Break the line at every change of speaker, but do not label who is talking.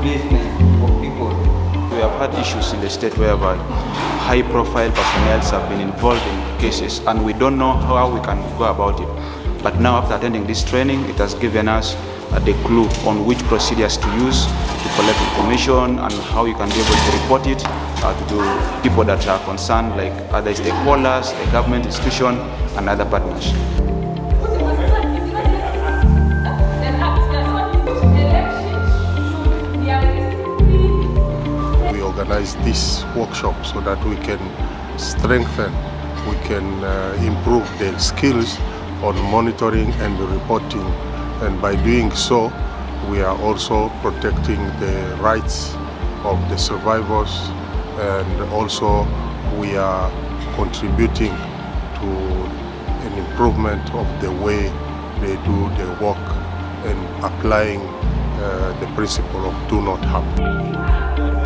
placement of people. We have had issues in the state whereby high profile personnel have been involved in cases and we don't know how we can go about it. But now after attending this training, it has given us the clue on which procedures to use to collect information and how you can be able to report it uh, to people that are concerned like other stakeholders, the government institution and other partners.
Organize this workshop so that we can strengthen, we can uh, improve their skills on monitoring and reporting. And by doing so, we are also protecting the rights of the survivors and also we are contributing to an improvement of the way they do their work and applying uh, the principle of do not harm.